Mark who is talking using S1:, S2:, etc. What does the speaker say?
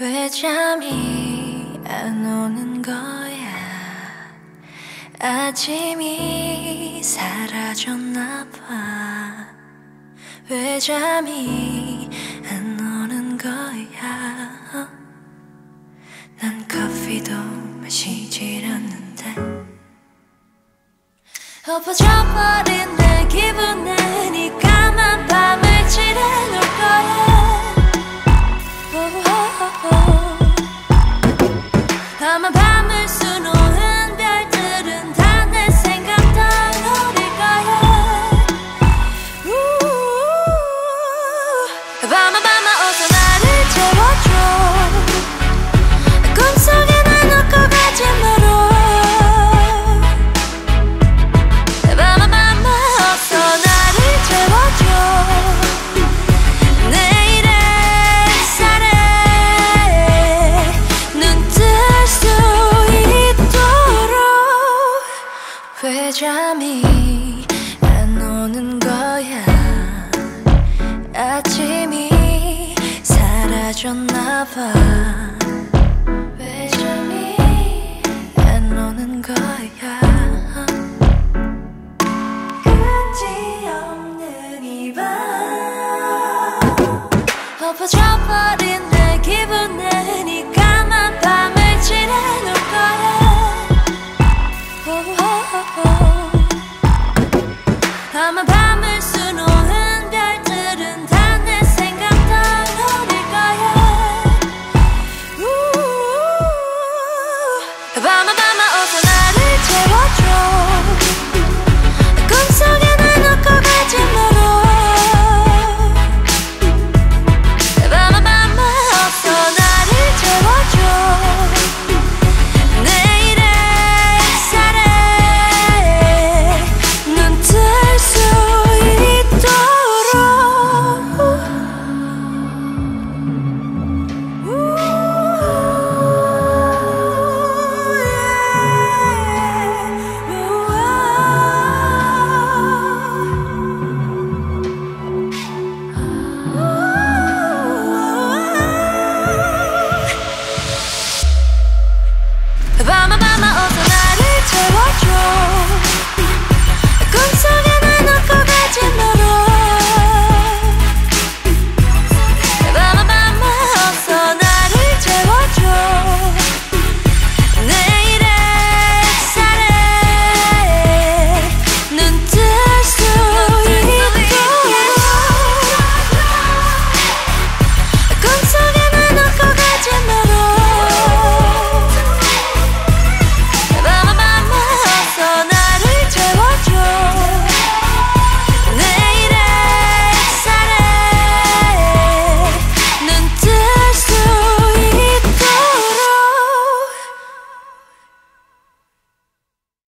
S1: 왜 잠이 안 오는 거야? 아침이 사라졌나 봐왜 잠이 안 오는 거야? 난 커피도 마시질 않는데. 엎어져버린 잠이 안 오는 거야. 아침이 사라졌나 봐왜 잠이 안 오는 거야? 끝이 없는 이밤 엎어져 버린 내 기분